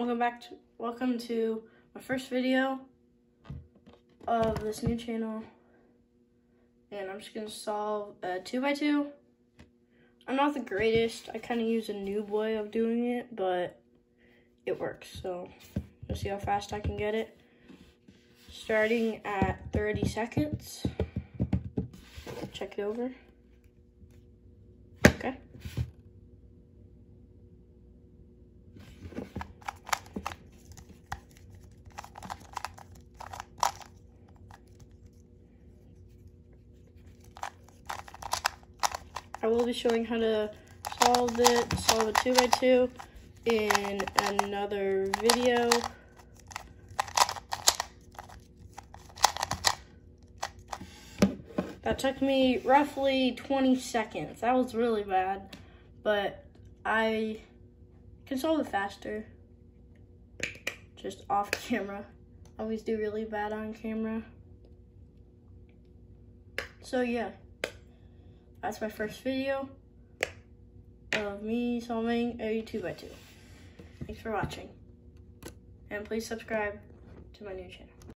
welcome back to welcome to my first video of this new channel. And I'm just gonna solve a two by two. I'm not the greatest. I kind of use a new way of doing it, but it works. So let's see how fast I can get it. Starting at 30 seconds. Check it over. I will be showing how to solve it, solve a 2 by 2 in another video. That took me roughly 20 seconds. That was really bad, but I can solve it faster. Just off camera. I always do really bad on camera. So yeah that's my first video of me solving a 2x2. Thanks for watching. And please subscribe to my new channel.